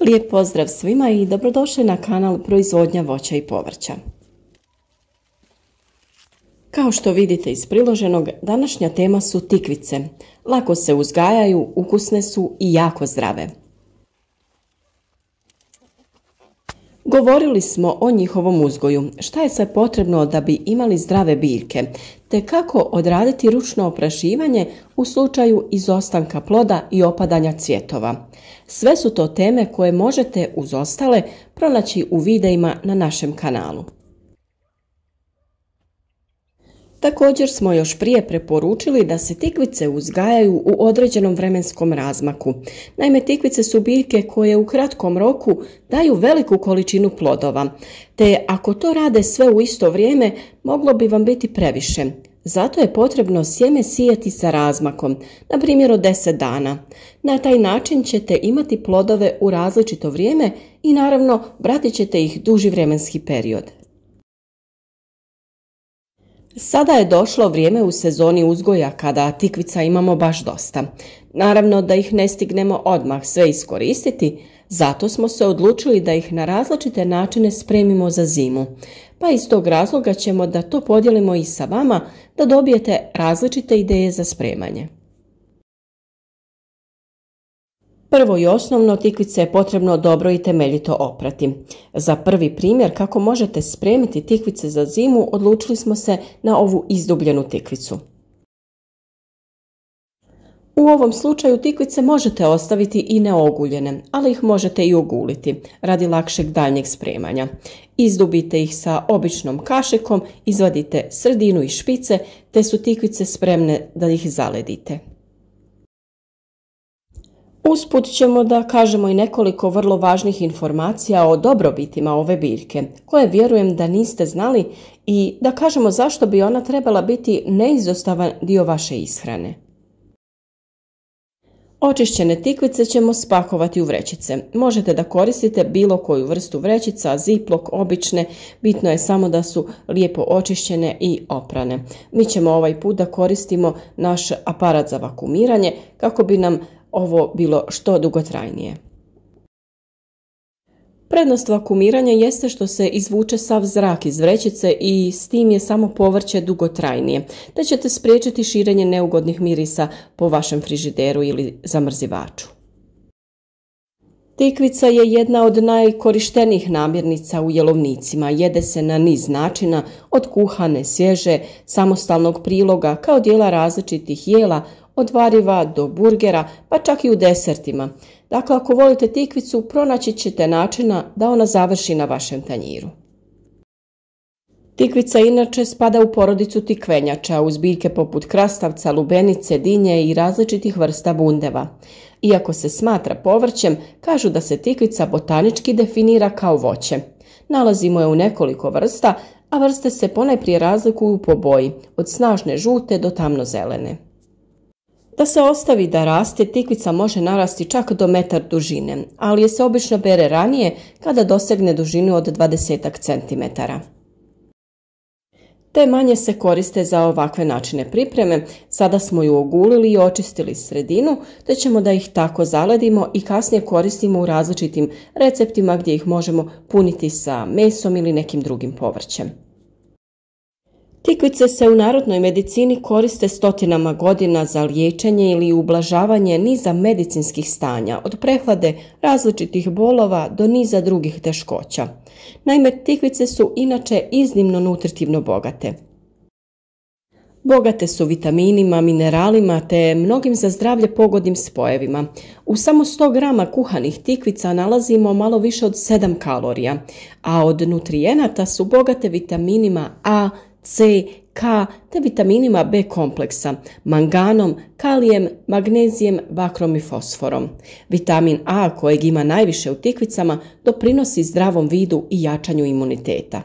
Lijep pozdrav svima i dobrodošli na kanal Proizvodnja voća i povrća. Kao što vidite iz priloženog, današnja tema su tikvice. Lako se uzgajaju, ukusne su i jako zdrave. Govorili smo o njihovom uzgoju, šta je sve potrebno da bi imali zdrave biljke, te kako odraditi ručno oprašivanje u slučaju izostanka ploda i opadanja cvjetova. Sve su to teme koje možete uz ostale pronaći u videima na našem kanalu. Također smo još prije preporučili da se tikvice uzgajaju u određenom vremenskom razmaku. Naime, tikvice su biljke koje u kratkom roku daju veliku količinu plodova, te ako to rade sve u isto vrijeme, moglo bi vam biti previše. Zato je potrebno sjeme sijati sa razmakom, na primjer od 10 dana. Na taj način ćete imati plodove u različito vrijeme i naravno bratit ćete ih duži vremenski period. Sada je došlo vrijeme u sezoni uzgoja kada tikvica imamo baš dosta. Naravno da ih ne stignemo odmah sve iskoristiti, zato smo se odlučili da ih na različite načine spremimo za zimu. Pa iz tog razloga ćemo da to podijelimo i sa vama da dobijete različite ideje za spremanje. Prvo i osnovno tikvice je potrebno dobro i temeljito oprati. Za prvi primjer kako možete spremiti tikvice za zimu odlučili smo se na ovu izdubljenu tikvicu. U ovom slučaju tikvice možete ostaviti i neoguljene, ali ih možete i oguliti radi lakšeg daljnjeg spremanja. Izdubite ih sa običnom kašekom, izvadite sredinu i špice te su tikvice spremne da ih zaledite. Usput ćemo da kažemo i nekoliko vrlo važnih informacija o dobrobitima ove biljke, koje vjerujem da niste znali i da kažemo zašto bi ona trebala biti neizostavan dio vaše ishrane. Očišćene tikvice ćemo spakovati u vrećice. Možete da koristite bilo koju vrstu vrećica, ziplok, obične, bitno je samo da su lijepo očišćene i oprane. Mi ćemo ovaj put da koristimo naš aparat za vakumiranje kako bi nam ovo bilo što dugotrajnije. Prednost vakumiranja jeste što se izvuče sav zrak iz vrećice i s tim je samo povrće dugotrajnije, te ćete spriječiti širenje neugodnih mirisa po vašem frižideru ili zamrzivaču. Tikvica je jedna od najkorištenijih namirnica u jelovnicima. Jede se na niz načina, od kuhane, svježe, samostalnog priloga, kao dijela različitih jela, od variva do burgera, pa čak i u desertima. Dakle, ako volite tikvicu, pronaći ćete načina da ona završi na vašem tanjiru. Tikvica inače spada u porodicu tikvenjača, uz biljke poput krastavca, lubenice, dinje i različitih vrsta bundeva. Iako se smatra povrćem, kažu da se tikvica botanički definira kao voće. Nalazimo je u nekoliko vrsta, a vrste se ponajprije razlikuju po boji, od snažne žute do tamno zelene. Da se ostavi da raste, tikvica može narasti čak do metar dužine, ali je se obično bere ranije kada dosegne dužinu od 20 cm. Te manje se koriste za ovakve načine pripreme, sada smo ju ogulili i očistili sredinu, te ćemo da ih tako zaledimo i kasnije koristimo u različitim receptima gdje ih možemo puniti sa mesom ili nekim drugim povrćem. Tikvice se u narodnoj medicini koriste stotinama godina za liječenje ili ublažavanje niza medicinskih stanja, od prehlade različitih bolova do niza drugih teškoća. Naime, tikvice su inače iznimno nutritivno bogate. Bogate su vitaminima, mineralima te mnogim za zdravlje pogodnim spojevima. U samo 100 grama kuhanih tikvica nalazimo malo više od 7 kalorija, a od nutrijenata su bogate vitaminima A, C, K te vitaminima B kompleksa, manganom, kalijem, magnezijem, bakrom i fosforom. Vitamin A kojeg ima najviše u tikvicama doprinosi zdravom vidu i jačanju imuniteta.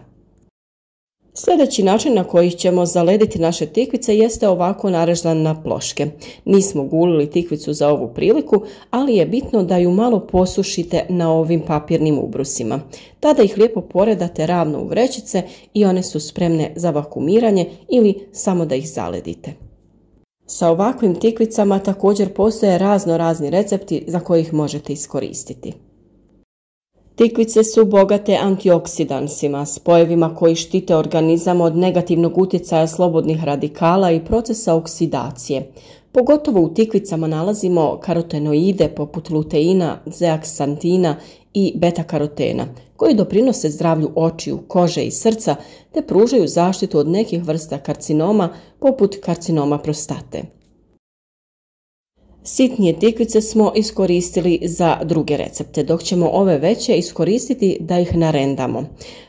Sljedeći način na koji ćemo zalediti naše tikvice jeste ovako nareždan na ploške. Nismo gulili tikvicu za ovu priliku, ali je bitno da ju malo posušite na ovim papirnim ubrusima. Tada ih lijepo poredate ravno u vrećice i one su spremne za vakumiranje ili samo da ih zaledite. Sa ovakvim tikvicama također postoje razno razni recepti za koje ih možete iskoristiti. Tikvice su bogate antioksidansima, spojevima koji štite organizam od negativnog utjecaja slobodnih radikala i procesa oksidacije. Pogotovo u tikvicama nalazimo karotenoide poput luteina, zeaksantina i beta-karotena, koji doprinose zdravlju očiju, kože i srca te pružaju zaštitu od nekih vrsta karcinoma poput karcinoma prostate. Sitnije tikvice smo iskoristili za druge recepte, dok ćemo ove veće iskoristiti da ih narendamo.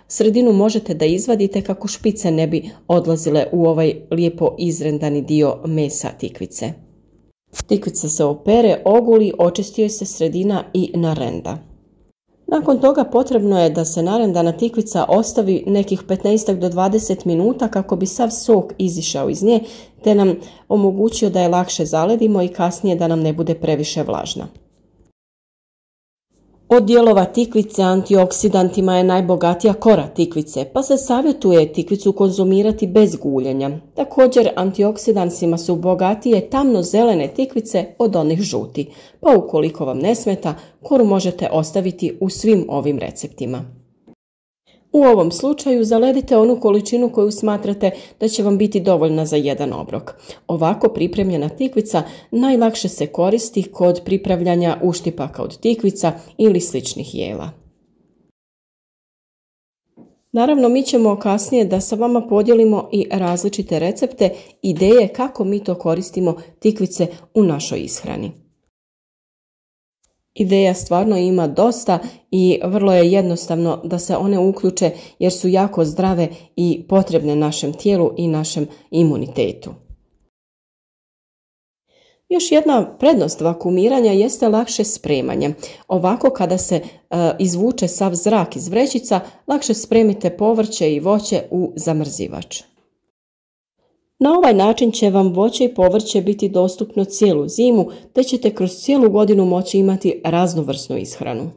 Sredinu možete da izvadite kako špice ne bi odlazile u ovaj lijepo izrendani dio mesa tikvice. Tikvica se opere, oguli, očistio se sredina i narenda. Nakon toga potrebno je da se narendana tikvica ostavi nekih 15 do 20 minuta kako bi sav sok izišao iz nje te nam omogućio da je lakše zaledimo i kasnije da nam ne bude previše vlažna. Od dijelova tikvice antioksidantima je najbogatija kora tikvice, pa se savjetuje tikvicu konzumirati bez guljenja. Također antioksidansima su bogatije tamno zelene tikvice od onih žuti, pa ukoliko vam ne smeta, koru možete ostaviti u svim ovim receptima. U ovom slučaju zaledite onu količinu koju smatrate da će vam biti dovoljna za jedan obrok. Ovako pripremljena tikvica najlakše se koristi kod pripravljanja uštipaka od tikvica ili sličnih jela. Naravno, mi ćemo kasnije da sa vama podijelimo i različite recepte, ideje kako mi to koristimo tikvice u našoj ishrani. Ideja stvarno ima dosta i vrlo je jednostavno da se one uključe jer su jako zdrave i potrebne našem tijelu i našem imunitetu. Još jedna prednost vakumiranja jeste lakše spremanje. Ovako kada se e, izvuče sav zrak iz vrećica, lakše spremite povrće i voće u zamrzivač. Na ovaj način će vam voće i povrće biti dostupno cijelu zimu, te ćete kroz cijelu godinu moći imati raznovrsnu ishranu.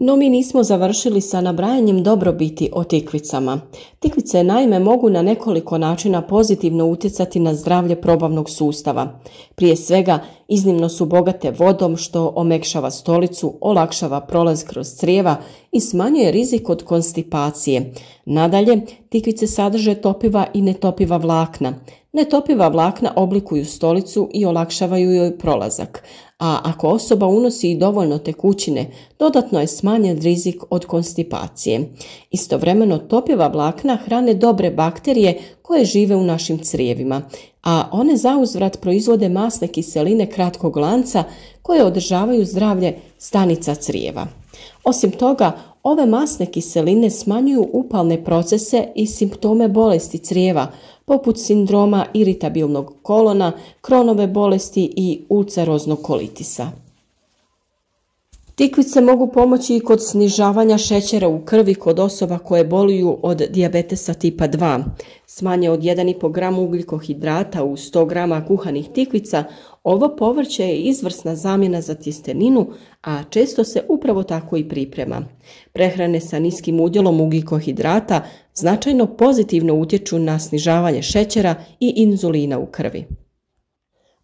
No mi nismo završili sa nabrajanjem dobrobiti o tikvicama. Tikvice naime mogu na nekoliko načina pozitivno utjecati na zdravlje probavnog sustava. Prije svega iznimno su bogate vodom što omekšava stolicu, olakšava prolaz kroz crijeva i smanjuje rizik od konstipacije. Nadalje, tikvice sadrže topiva i netopiva vlakna. Netopiva vlakna oblikuju stolicu i olakšavaju joj prolazak, a ako osoba unosi i dovoljno tekućine, dodatno je smanjen rizik od konstipacije. Istovremeno topiva vlakna hrane dobre bakterije koje žive u našim crijevima, a one zauzvrat proizvode masne kiseline kratkog lanca koje održavaju zdravlje stanica crijeva. Osim toga, ove masne kiseline smanjuju upalne procese i simptome bolesti crijeva, poput sindroma iritabilnog kolona, kronove bolesti i ulceroznog kolitisa. Tikvice mogu pomoći i kod snižavanja šećera u krvi kod osoba koje boluju od dijabetesa tipa 2. Smanje od 1,5 g ugljikohidrata u 100 g kuhanih tikvica, ovo povrće je izvrsna zamjena za tjesteninu, a često se upravo tako i priprema. Prehrane sa niskim udjelom ugljikohidrata značajno pozitivno utječu na snižavanje šećera i inzulina u krvi.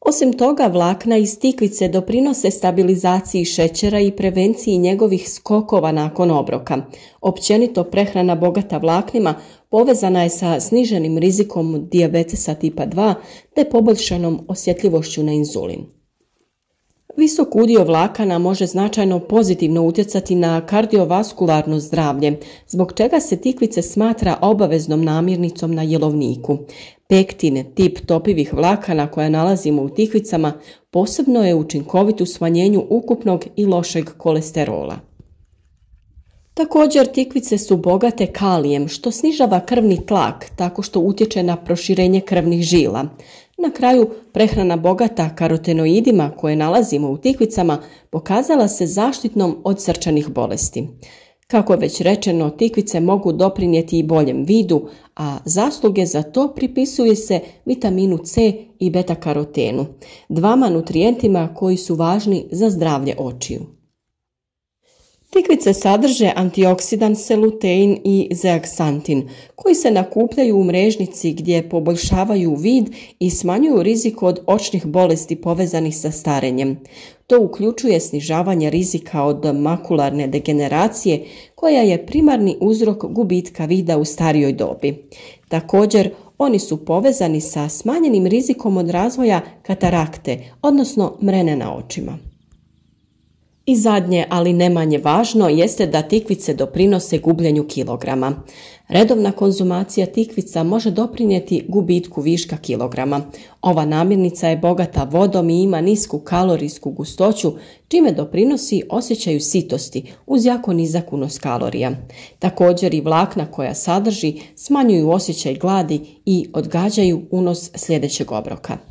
Osim toga, vlakna iz tikvice doprinose stabilizaciji šećera i prevenciji njegovih skokova nakon obroka. Općenito prehrana bogata vlaknima povezana je sa sniženim rizikom dijabetesa tipa 2 te poboljšanom osjetljivošću na inzulin. Visok udio vlakana može značajno pozitivno utjecati na kardiovaskularno zdravlje, zbog čega se tikvice smatra obaveznom namirnicom na jelovniku. Pektin, tip topivih vlakana koja nalazimo u tikvicama, posebno je učinkovit u smanjenju ukupnog i lošeg kolesterola. Također tikvice su bogate kalijem što snižava krvni tlak tako što utječe na proširenje krvnih žila. Na kraju prehrana bogata karotenoidima koje nalazimo u tikvicama pokazala se zaštitnom od srčanih bolesti. Kako već rečeno, tikvice mogu doprinijeti i boljem vidu, a zasluge za to pripisuje se vitaminu C i beta-karotenu, dvama nutrijentima koji su važni za zdravlje očiju. Tikvice sadrže antioksidan selutein i zeaksantin, koji se nakupljaju u mrežnici gdje poboljšavaju vid i smanjuju rizik od očnih bolesti povezanih sa starenjem. To uključuje snižavanje rizika od makularne degeneracije, koja je primarni uzrok gubitka vida u starijoj dobi. Također, oni su povezani sa smanjenim rizikom od razvoja katarakte, odnosno mrene na očima. I zadnje, ali ne manje važno, jeste da tikvice doprinose gubljenju kilograma. Redovna konzumacija tikvica može doprinijeti gubitku viška kilograma. Ova namirnica je bogata vodom i ima nisku kalorijsku gustoću, čime doprinosi osjećaju sitosti uz jako nizak unos kalorija. Također i vlakna koja sadrži smanjuju osjećaj gladi i odgađaju unos sljedećeg obroka.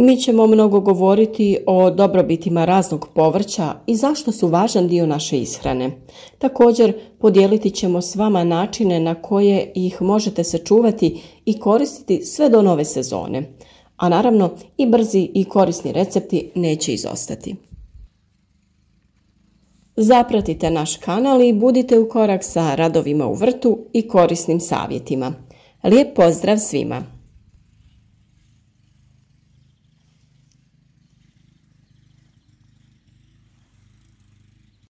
Mi ćemo mnogo govoriti o dobrobitima raznog povrća i zašto su važan dio naše ishrane. Također podijeliti ćemo s vama načine na koje ih možete sačuvati i koristiti sve do nove sezone. A naravno i brzi i korisni recepti neće izostati. Zapratite naš kanal i budite u korak sa radovima u vrtu i korisnim savjetima. Lijep pozdrav svima!